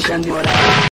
Senora.